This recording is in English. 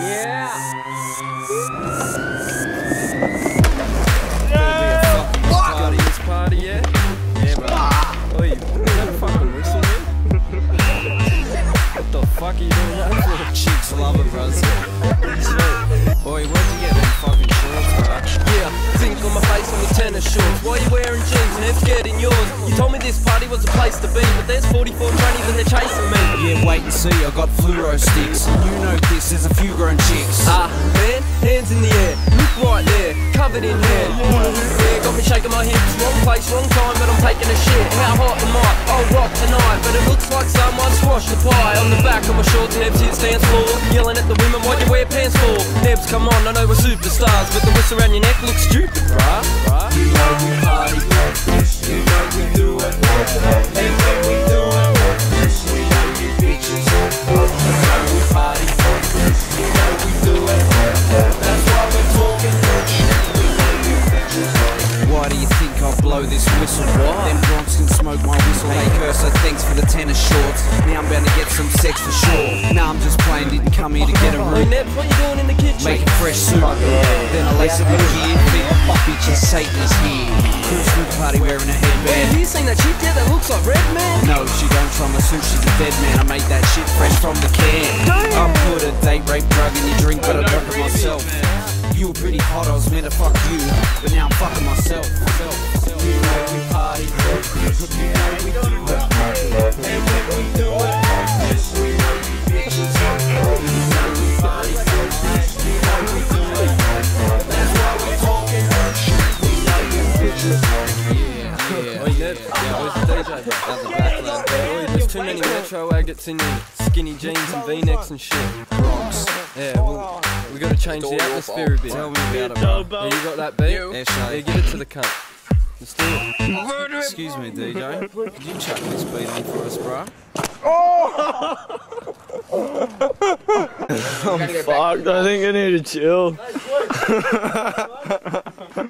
Yeah. Scared in yours. You told me this party was the place to be, but there's 44 trannies and they're chasing me. Yeah, wait and see, I got fluoro sticks. And you know this, there's a few grown chicks. Ah, man, hands in the air, look right there, covered in hair. Yeah, got me shaking my hips, wrong place, wrong time, but I'm taking a shit. How hot am I? I'll rock tonight, but it looks like someone squashed the pie on the back of my shorts. Nebs hit dance floor, Nebs, come on, I know we're superstars, but the whistle around your neck looks stupid, bruh. bruh. We party, know we it, we know you know we party, do it. Why. Why do you think I'll blow this whistle? What? Them drunks can smoke my whistle. Hey, Kerser, thanks for the tennis shorts. Now I'm bound to get some sex for sure. Now I'm just playing, didn't come here to get a room. What you doing in the kitchen? Making fresh soup. Then I lace it with gear. Big bitch and Satan is here. Christmas party wearing a Man, headband. you seen that chick there that looks like Red Man? No, she don't try my suit, she's a dead man. I made that shit fresh from the can. I put a date rape drug in your drink, but I drank it myself. You were pretty hot, I was meant to fuck you, but now I'm fucking myself. You where's the DJ? The back, lad. Oi, there's too many metro agates in here. Skinny jeans and V-necks and shit. Rocks. Yeah, well, we gotta change the atmosphere a bit. Tell me about it, bro. Yeah, you got that beat? Yeah, Shay. Yeah, give it to the cunt. Let's do it. Excuse me, DJ. Could you chuck this beat on for us, bro? Fuck, I think I need to chill.